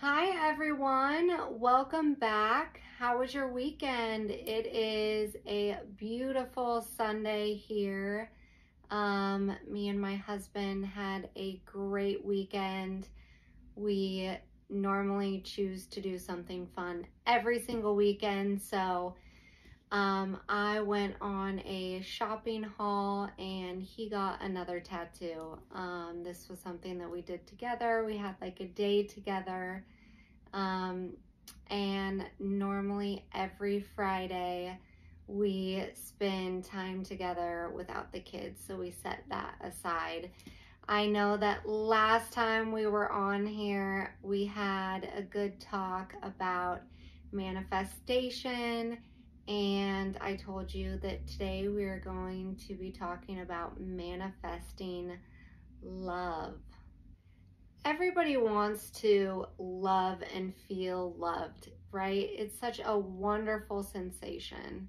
Hi everyone, welcome back. How was your weekend? It is a beautiful Sunday here. Um, me and my husband had a great weekend. We normally choose to do something fun every single weekend, so um, I went on a shopping haul and he got another tattoo. Um, this was something that we did together. We had like a day together. Um, and normally every Friday we spend time together without the kids. So we set that aside. I know that last time we were on here, we had a good talk about manifestation and I told you that today we are going to be talking about manifesting love. Everybody wants to love and feel loved, right? It's such a wonderful sensation.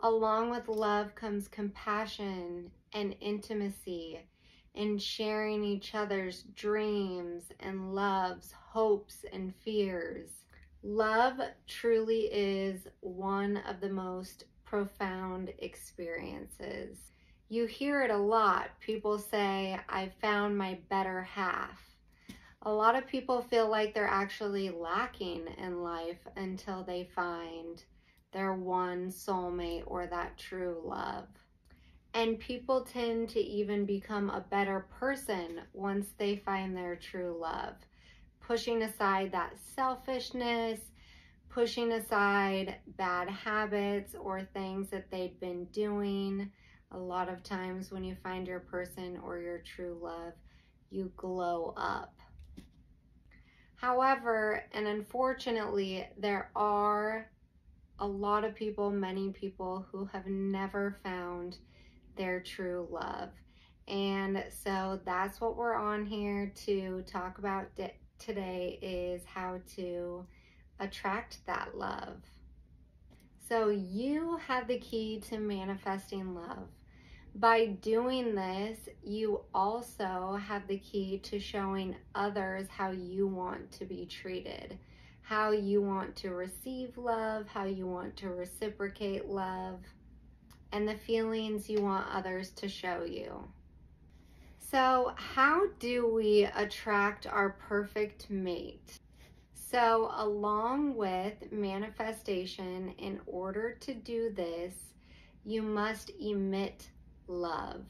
Along with love comes compassion and intimacy and sharing each other's dreams and loves, hopes, and fears. Love truly is one of the most profound experiences. You hear it a lot. People say, I found my better half. A lot of people feel like they're actually lacking in life until they find their one soulmate or that true love. And people tend to even become a better person once they find their true love pushing aside that selfishness, pushing aside bad habits or things that they've been doing. A lot of times when you find your person or your true love, you glow up. However, and unfortunately, there are a lot of people, many people who have never found their true love. And so that's what we're on here to talk about today is how to attract that love. So you have the key to manifesting love. By doing this, you also have the key to showing others how you want to be treated, how you want to receive love, how you want to reciprocate love, and the feelings you want others to show you. So how do we attract our perfect mate? So along with manifestation, in order to do this, you must emit love,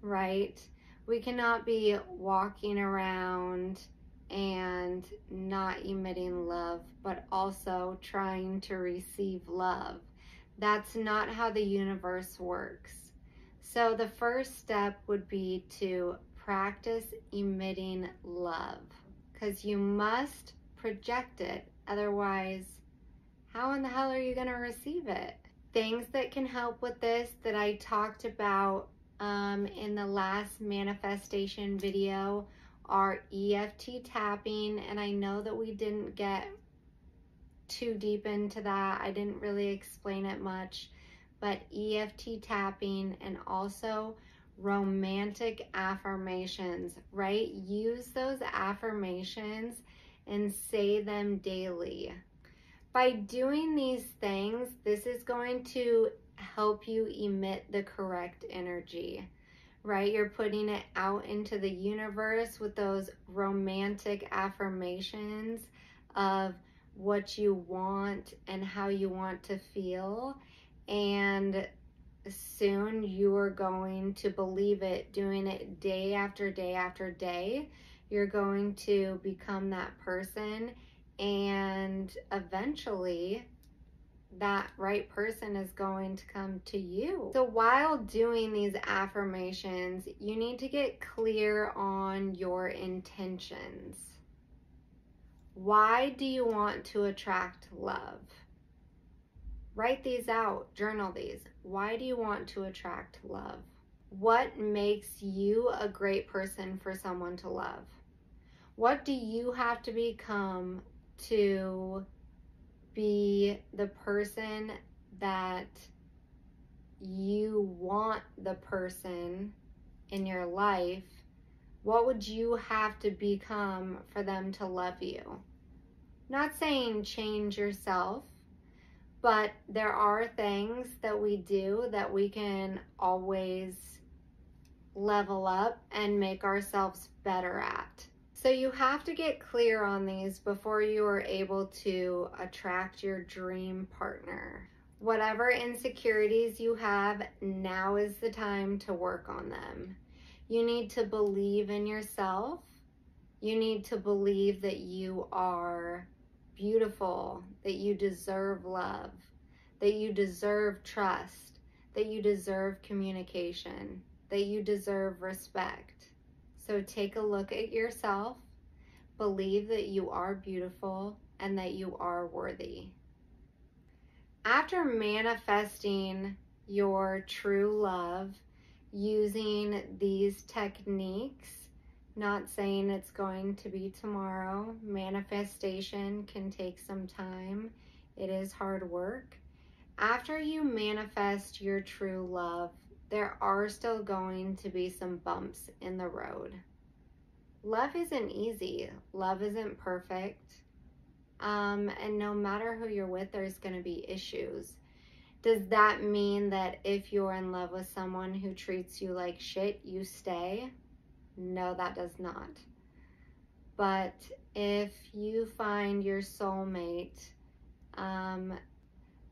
right? We cannot be walking around and not emitting love, but also trying to receive love. That's not how the universe works. So the first step would be to practice emitting love because you must project it. Otherwise, how in the hell are you going to receive it? Things that can help with this that I talked about um, in the last manifestation video are EFT tapping. And I know that we didn't get too deep into that. I didn't really explain it much but EFT tapping and also romantic affirmations, right? Use those affirmations and say them daily. By doing these things, this is going to help you emit the correct energy, right? You're putting it out into the universe with those romantic affirmations of what you want and how you want to feel and soon you are going to believe it doing it day after day after day you're going to become that person and eventually that right person is going to come to you. So while doing these affirmations, you need to get clear on your intentions. Why do you want to attract love? Write these out, journal these. Why do you want to attract love? What makes you a great person for someone to love? What do you have to become to be the person that you want the person in your life? What would you have to become for them to love you? Not saying change yourself, but there are things that we do that we can always level up and make ourselves better at. So you have to get clear on these before you are able to attract your dream partner. Whatever insecurities you have, now is the time to work on them. You need to believe in yourself. You need to believe that you are beautiful, that you deserve love, that you deserve trust, that you deserve communication, that you deserve respect. So take a look at yourself, believe that you are beautiful and that you are worthy. After manifesting your true love using these techniques, not saying it's going to be tomorrow, manifestation can take some time. It is hard work. After you manifest your true love, there are still going to be some bumps in the road. Love isn't easy. Love isn't perfect. Um, and no matter who you're with, there's going to be issues. Does that mean that if you're in love with someone who treats you like shit, you stay? No, that does not. But if you find your soulmate, um,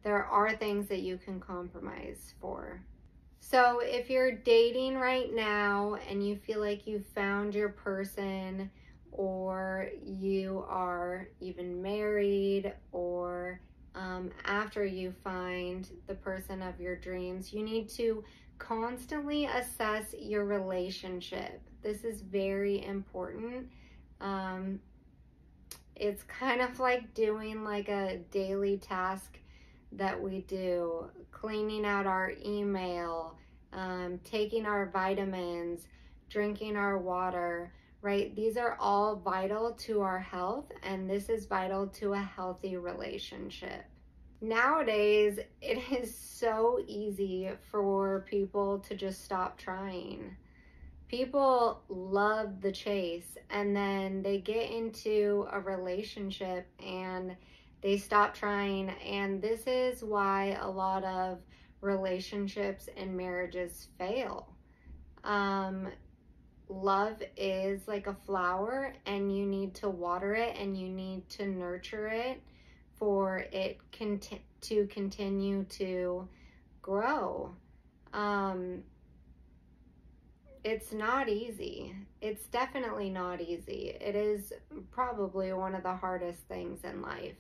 there are things that you can compromise for. So if you're dating right now and you feel like you found your person or you are even married or um, after you find the person of your dreams, you need to constantly assess your relationship. This is very important. Um, it's kind of like doing like a daily task that we do, cleaning out our email, um, taking our vitamins, drinking our water, right? These are all vital to our health, and this is vital to a healthy relationship. Nowadays, it is so easy for people to just stop trying. People love the chase, and then they get into a relationship and they stop trying. And this is why a lot of relationships and marriages fail. Um, love is like a flower, and you need to water it and you need to nurture it for it conti- to continue to grow. Um, it's not easy. It's definitely not easy. It is probably one of the hardest things in life.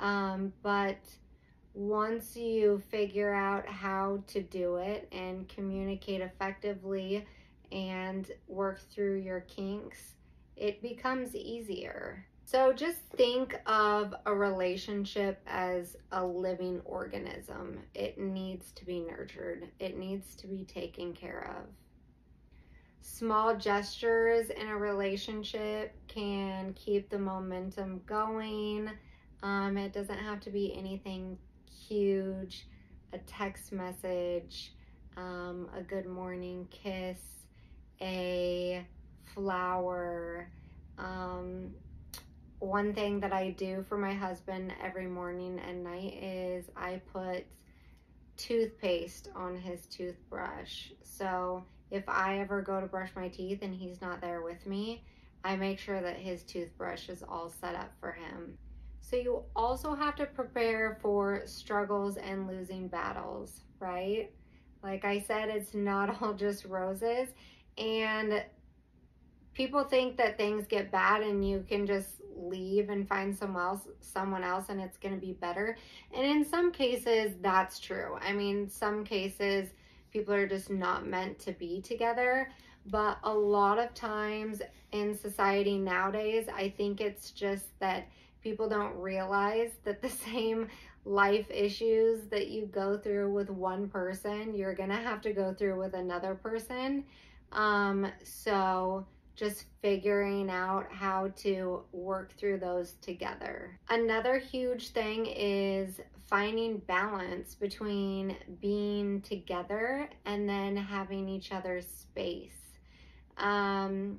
Um, but once you figure out how to do it and communicate effectively and work through your kinks, it becomes easier. So just think of a relationship as a living organism. It needs to be nurtured, it needs to be taken care of. Small gestures in a relationship can keep the momentum going um, it doesn't have to be anything huge, a text message, um, a good morning kiss, a flower. Um, one thing that I do for my husband every morning and night is I put toothpaste on his toothbrush. So if I ever go to brush my teeth and he's not there with me, I make sure that his toothbrush is all set up for him. So you also have to prepare for struggles and losing battles, right? Like I said, it's not all just roses. And people think that things get bad and you can just leave and find someone else someone else and it's going to be better. And in some cases that's true. I mean, some cases people are just not meant to be together, but a lot of times in society nowadays, I think it's just that people don't realize that the same life issues that you go through with one person, you're going to have to go through with another person. Um, so just figuring out how to work through those together. Another huge thing is finding balance between being together and then having each other's space. Um,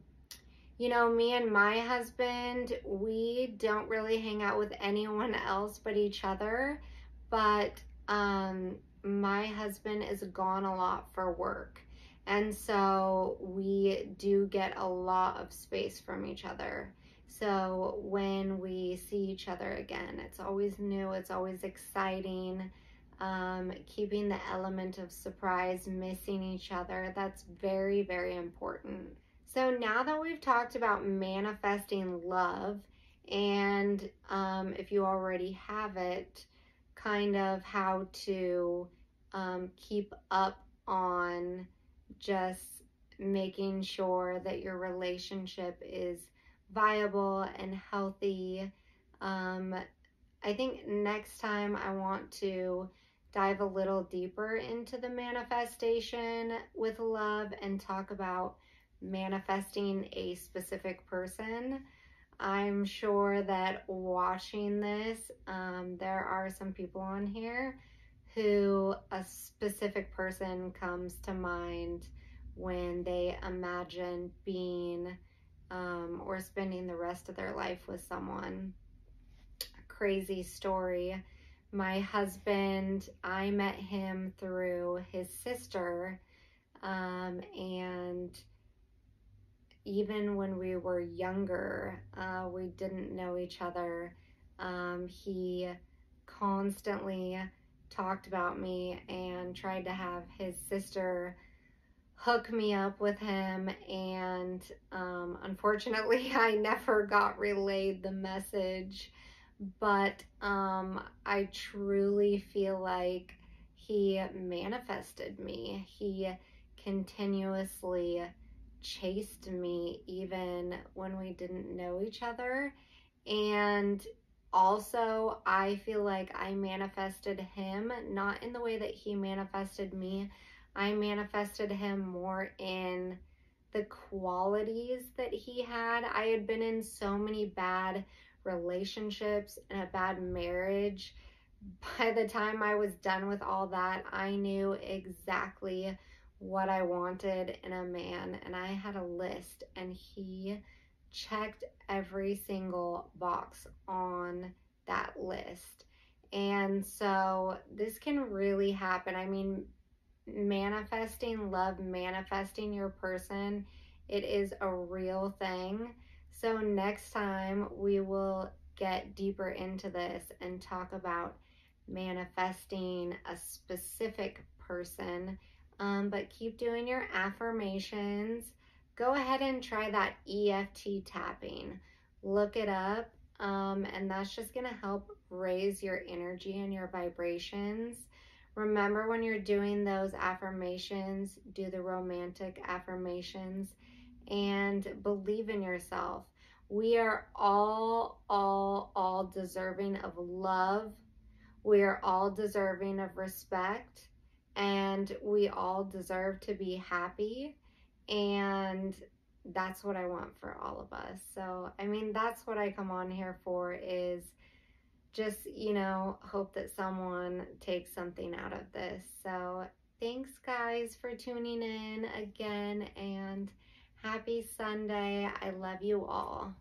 you know, me and my husband, we don't really hang out with anyone else but each other. But um, my husband is gone a lot for work. And so we do get a lot of space from each other. So when we see each other again, it's always new, it's always exciting. Um, keeping the element of surprise, missing each other, that's very, very important. So now that we've talked about manifesting love, and um, if you already have it, kind of how to um, keep up on just making sure that your relationship is viable and healthy. Um, I think next time I want to dive a little deeper into the manifestation with love and talk about manifesting a specific person. I'm sure that watching this, um, there are some people on here who a specific person comes to mind when they imagine being um, or spending the rest of their life with someone. Crazy story. My husband, I met him through his sister, um, and even when we were younger, uh, we didn't know each other. Um, he constantly talked about me and tried to have his sister hook me up with him. And um, unfortunately I never got relayed the message. But um, I truly feel like he manifested me. He continuously chased me even when we didn't know each other. And also I feel like I manifested him not in the way that he manifested me I manifested him more in the qualities that he had. I had been in so many bad relationships and a bad marriage. By the time I was done with all that, I knew exactly what I wanted in a man, and I had a list, and he checked every single box on that list. And so this can really happen. I mean, manifesting love, manifesting your person, it is a real thing. So, next time we will get deeper into this and talk about manifesting a specific person. Um, but keep doing your affirmations. Go ahead and try that EFT tapping. Look it up, um, and that's just going to help raise your energy and your vibrations. Remember when you're doing those affirmations, do the romantic affirmations and believe in yourself. We are all, all, all deserving of love. We are all deserving of respect and we all deserve to be happy. And that's what I want for all of us. So, I mean, that's what I come on here for is just, you know, hope that someone takes something out of this. So thanks guys for tuning in again and happy Sunday. I love you all.